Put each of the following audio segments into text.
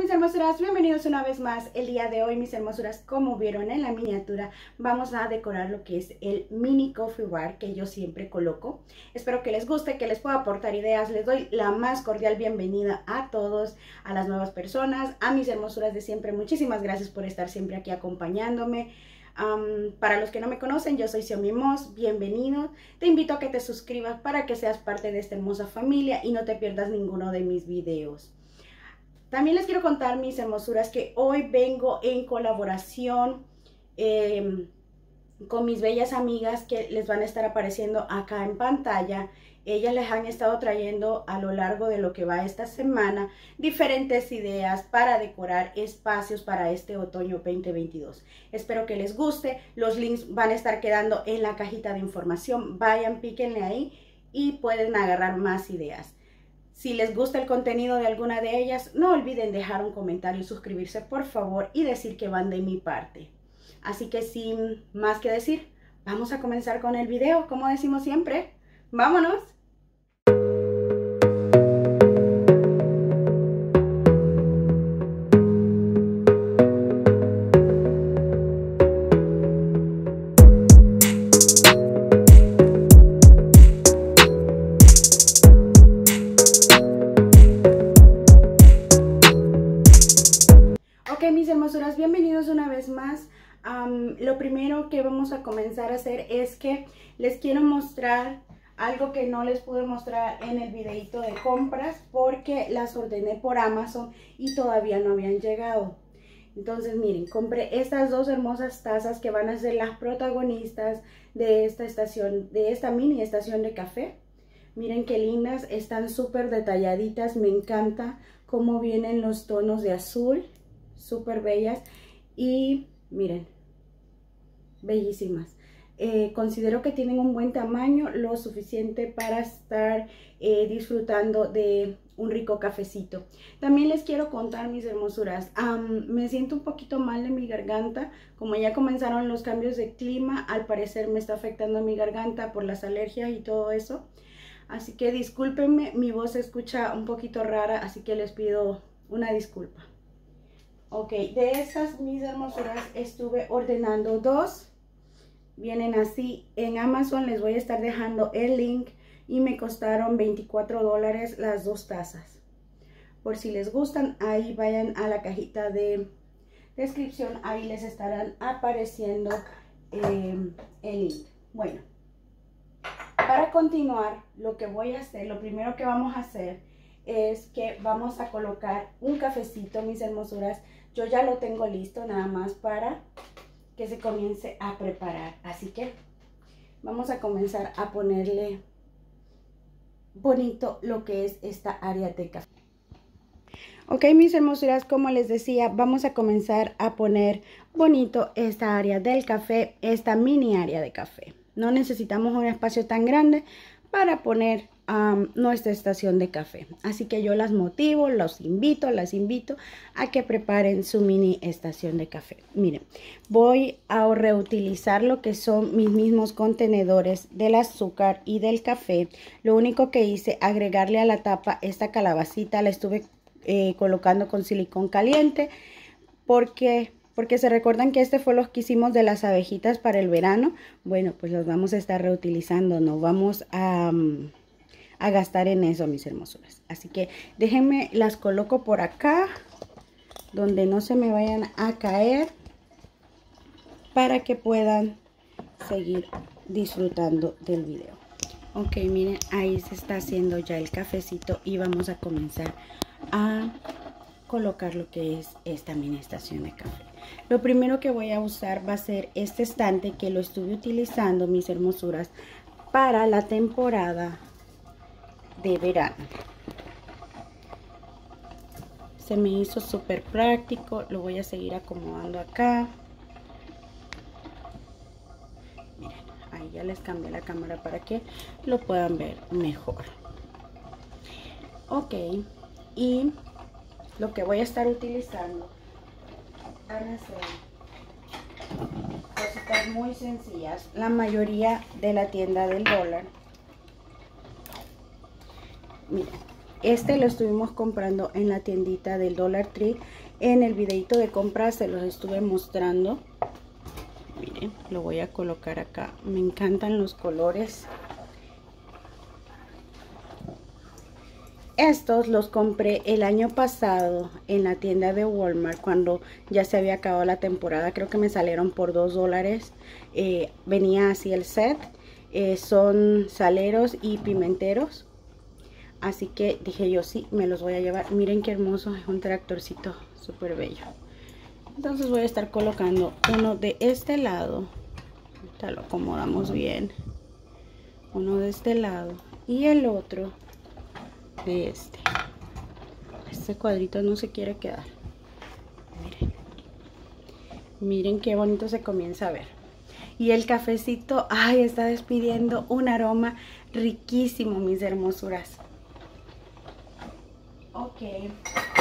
Mis hermosuras, bienvenidos una vez más. El día de hoy mis hermosuras, como vieron en la miniatura, vamos a decorar lo que es el mini coffee bar que yo siempre coloco. Espero que les guste, que les pueda aportar ideas. Les doy la más cordial bienvenida a todos, a las nuevas personas, a mis hermosuras de siempre. Muchísimas gracias por estar siempre aquí acompañándome. para los que no me conocen, yo soy Xiaomi Moss, bienvenido. Te invito a que te suscribas para que seas parte de esta hermosa familia y no te pierdas ninguno de mis videos. También les quiero contar mis hermosuras que hoy vengo en colaboración em, con mis bellas amigas que les van a estar apareciendo acá en pantalla. Ellas les han estado trayendo a lo largo de lo que va esta semana diferentes ideas para decorar espacios para este otoño 2022. Espero que les guste. Los links van a estar quedando en la cajita de información. Vayan, píquenle ahí y pueden agarrar más ideas. Si les gusta el contenido de alguna de ellas, no olviden dejar un comentario y suscribirse por favor y decir que van de mi parte. Así que sin más que decir, vamos a comenzar con el video, como decimos siempre. ¡Vámonos! Mis hermosuras, bienvenidos una vez más. lo primero que vamos a comenzar a hacer es que les quiero mostrar algo que no les pude mostrar en el videito de compras porque las ordené por Amazon y todavía no habían llegado. Entonces miren, compré estas dos hermosas tazas que van a ser las protagonistas de esta estación, de esta mini estación de café. Miren qué lindas, están súper detalladitas, me encanta cómo vienen los tonos de azul súper bellas y miren, bellísimas. Eh, considero que tienen un buen tamaño, lo suficiente para estar eh, disfrutando de un rico cafecito. También les quiero contar mis hermosuras. me siento un poquito mal de mi garganta, como ya comenzaron los cambios de clima, al parecer me está afectando mi garganta por las alergias y todo eso. Así que discúlpenme, mi voz se escucha un poquito rara, así que les pido una disculpa. Ok, de estas mis hermosuras estuve ordenando dos. Vienen así. En Amazon les voy a estar dejando el link y me costaron 24 dólares las dos tazas. Por si les gustan, ahí vayan a la cajita de descripción. Ahí les estarán apareciendo eh, el link. Bueno, para continuar, lo que voy a hacer, lo primero que vamos a hacer es que vamos a colocar un cafecito, mis hermosuras, yo ya lo tengo listo nada más para que se comience a preparar. Así que vamos a comenzar a ponerle bonito lo que es esta área de café. Ok, mis hermosuras, como les decía, vamos a comenzar a poner bonito esta área del café, esta mini área de café. No necesitamos un espacio tan grande para poner nuestra estación de café. Así que yo las motivo, los invito, las invito a que preparen su mini estación de café. Miren, voy a reutilizar lo que son mis mismos contenedores del azúcar y del café. Lo único que hice, agregarle a la tapa esta calabacita, la estuve eh, colocando con silicón caliente porque porque se recuerdan que este fue lo que hicimos de las abejitas para el verano. Bueno, pues los vamos a estar reutilizando, no vamos a a gastar en eso, mis hermosuras. Así que déjenme, las coloco por acá, donde no se me vayan a caer, para que puedan seguir disfrutando del video. Ok, miren, ahí se está haciendo ya el cafecito y vamos a comenzar a colocar lo que es esta mini estación de café. Lo primero que voy a usar va a ser este estante que lo estuve utilizando, mis hermosuras, para la temporada de verano. Se me hizo súper práctico. Lo voy a seguir acomodando acá. Miren, ahí ya les cambié la cámara para que lo puedan ver mejor. Ok. Y lo que voy a estar utilizando van a ser cositas muy sencillas. La mayoría de la tienda del dólar Este lo estuvimos comprando en la tiendita del Dollar Tree. En el videito de compras se los estuve mostrando. Miren, lo voy a colocar acá. Me encantan los colores. Estos los compré el año pasado en la tienda de Walmart cuando ya se había acabado la temporada. Creo que me salieron por 2 dólares. Eh, venía así el set. Eh, son saleros y pimenteros. Así que dije yo, sí, me los voy a llevar. Miren qué hermoso, es un tractorcito súper bello. Entonces voy a estar colocando uno de este lado. Ahorita lo acomodamos bien. Uno de este lado. Y el otro de este. Este cuadrito no se quiere quedar. Miren. Miren qué bonito se comienza a ver. Y el cafecito, ay, está despidiendo un aroma riquísimo, mis hermosuras. Ok,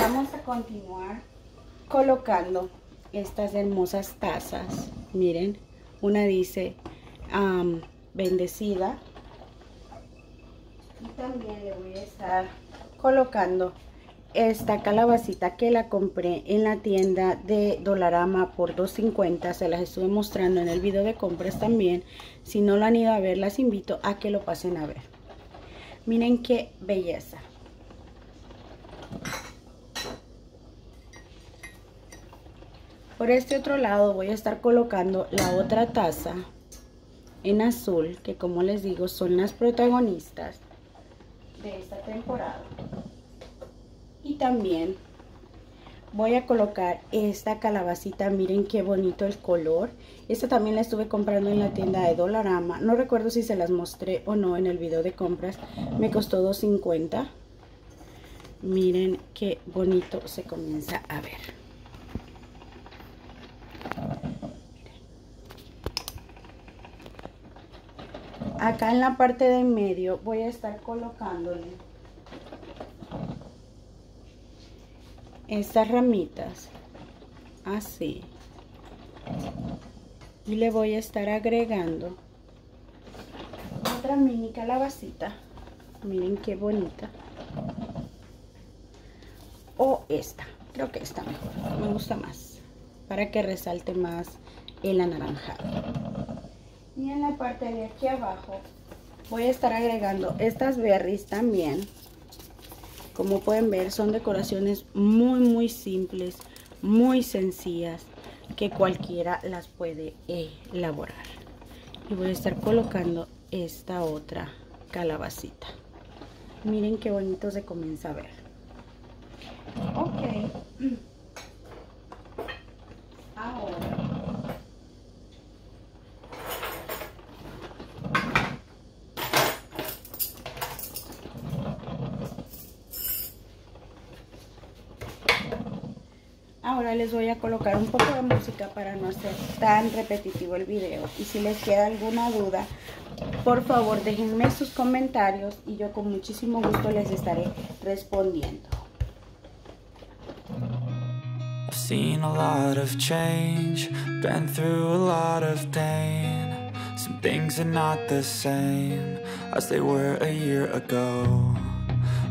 vamos a continuar colocando estas hermosas tazas. Miren, una dice bendecida y también le voy a estar colocando esta calabacita que la compré en la tienda de Dolarama por $2.50. Se las estuve mostrando en el video de compras también. Si no lo han ido a ver, las invito a que lo pasen a ver. Miren qué belleza. Por este otro lado voy a estar colocando la otra taza en azul, que como les digo son las protagonistas de esta temporada. Y también voy a colocar esta calabacita, miren qué bonito el color. Esta también la estuve comprando en la tienda de Dolarama. No recuerdo si se las mostré o no en el video de compras. Me costó $2.50. Miren qué bonito se comienza a ver. Acá en la parte de en medio voy a estar colocándole estas ramitas así. Y le voy a estar agregando otra mini calabacita. Miren qué bonita. O esta creo que esta mejor me gusta más para que resalte más el anaranjado y en la parte de aquí abajo voy a estar agregando estas berries también. Como pueden ver son decoraciones muy muy simples muy sencillas que cualquiera las puede elaborar. Y voy a estar colocando esta otra calabacita. Miren qué bonito se comienza a ver. Ok. Ahora les voy a colocar un poco de música para no hacer tan repetitivo el video. Y si les queda alguna duda, por favor déjenme sus comentarios y yo con muchísimo gusto les estaré respondiendo. I've seen a lot of change, been through a lot of pain. Some things are not the same as they were a year ago.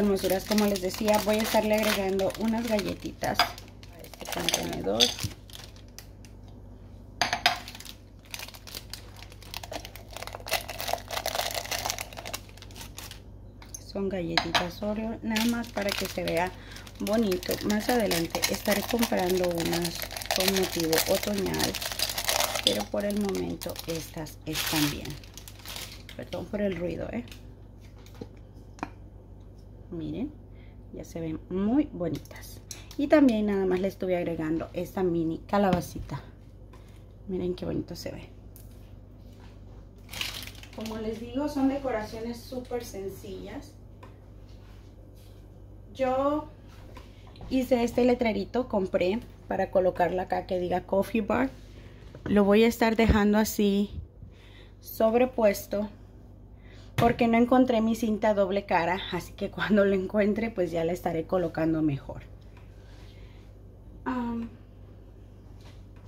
hermosuras, como les decía, voy a estarle agregando unas galletitas a este contenedor. son galletitas Oreo, nada más para que se vea bonito. Más adelante estaré comprando unas con motivo otoñal, pero por el momento estas están bien. Perdón por el ruido, ¿eh? Miren, ya se ven muy bonitas. Y también nada más le estuve agregando esta mini calabacita. Miren qué bonito se ve. Como les digo, son decoraciones súper sencillas. Yo hice este letrerito, compré para colocarla acá que diga Coffee Bar. Lo voy a estar dejando así sobrepuesto porque no encontré mi cinta doble cara, así que cuando lo encuentre pues ya la estaré colocando mejor.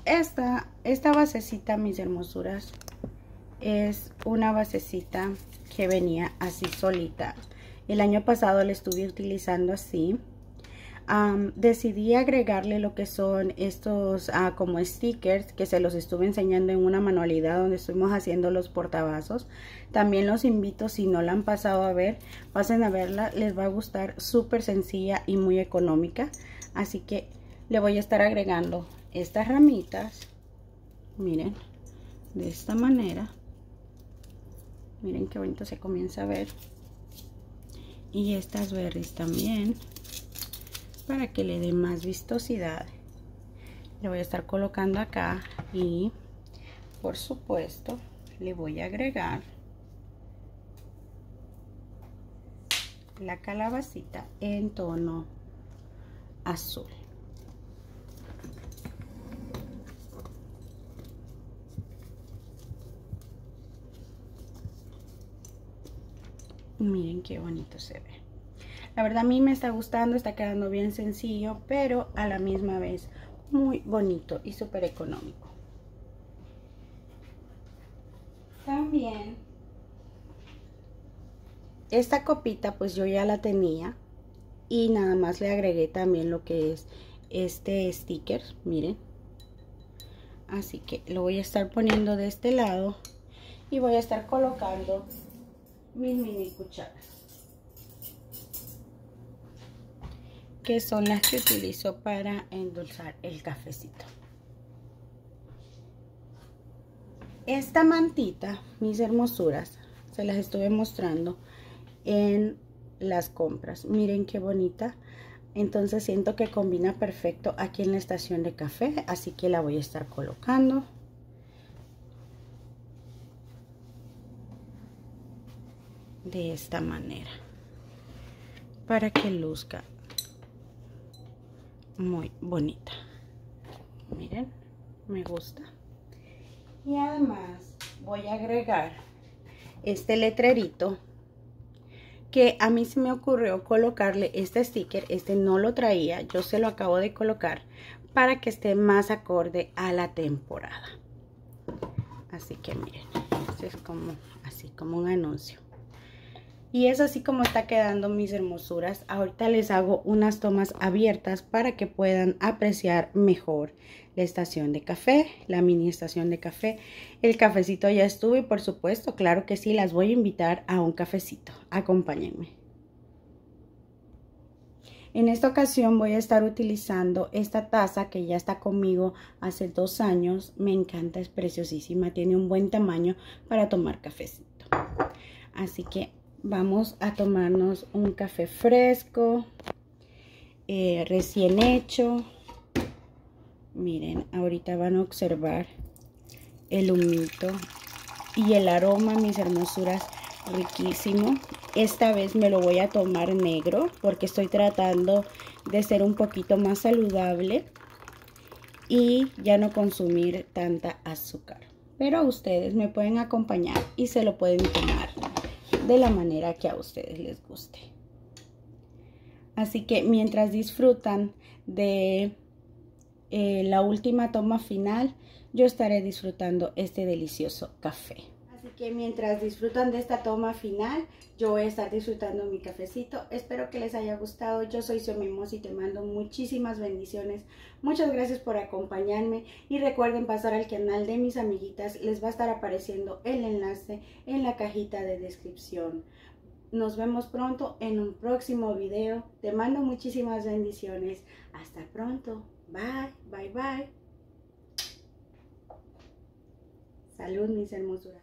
esta, esta basecita, mis hermosuras, es una basecita que venía así solita. El año pasado la estuve utilizando así. Decidí agregarle lo que son estos uh, como stickers que se los estuve enseñando en una manualidad donde estuvimos haciendo los portavasos. También los invito si no la han pasado a ver, pasen a verla, les va a gustar, súper sencilla y muy económica. Así que le voy a estar agregando estas ramitas, miren, de esta manera. Miren qué bonito se comienza a ver. Y estas berries también. Para que le dé más vistosidad. Le voy a estar colocando acá. Y por supuesto le voy a agregar la calabacita en tono azul. Miren qué bonito se ve. La verdad a mí me está gustando, está quedando bien sencillo, pero a la misma vez muy bonito y súper económico. También esta copita pues yo ya la tenía y nada más le agregué también lo que es este sticker, miren. Así que lo voy a estar poniendo de este lado y voy a estar colocando mis mini cucharas que son las que utilizo para endulzar el cafecito. Esta mantita mis hermosuras se las estuve mostrando en las compras. Miren qué bonita. Entonces siento que combina perfecto aquí en la estación de café así que la voy a estar colocando. De esta manera para que luzca muy bonita. Miren me gusta. Y además voy a agregar este letrerito que a mí se me ocurrió colocarle este sticker. Este no lo traía yo se lo acabo de colocar para que esté más acorde a la temporada. Así que miren es como así como un anuncio y es así como está quedando mis hermosuras. Ahorita les hago unas tomas abiertas para que puedan apreciar mejor la estación de café, la mini estación de café. El cafecito ya estuvo y por supuesto, claro que sí, las voy a invitar a un cafecito. Acompáñenme. En esta ocasión voy a estar utilizando esta taza que ya está conmigo hace dos años. Me encanta, es preciosísima, tiene un buen tamaño para tomar cafecito. Así que vamos a tomarnos un café fresco, eh, recién hecho. Miren, ahorita van a observar el humito y el aroma, mis hermosuras, riquísimo. Esta vez me lo voy a tomar negro porque estoy tratando de ser un poquito más saludable y ya no consumir tanta azúcar. Pero ustedes me pueden acompañar y se lo pueden tomar de la manera que a ustedes les guste. Así que mientras disfrutan de eh, la última toma final, yo estaré disfrutando este delicioso café. Así que mientras disfrutan de esta toma final, yo voy a estar disfrutando mi cafecito. Espero que les haya gustado. Yo soy Mimos y te mando muchísimas bendiciones. Muchas gracias por acompañarme y recuerden pasar al canal de mis amiguitas. Les va a estar apareciendo el enlace en la cajita de descripción. nos vemos pronto en un próximo video. Te mando muchísimas bendiciones. Hasta pronto. Bye, bye, bye. Salud, mis hermosuras.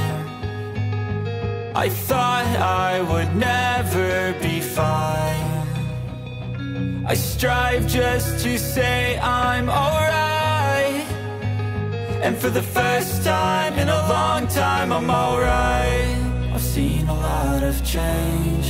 I thought I would never be fine. I strive just to say I'm alright. And for the first time in a long time, I'm alright. I've seen a lot of change.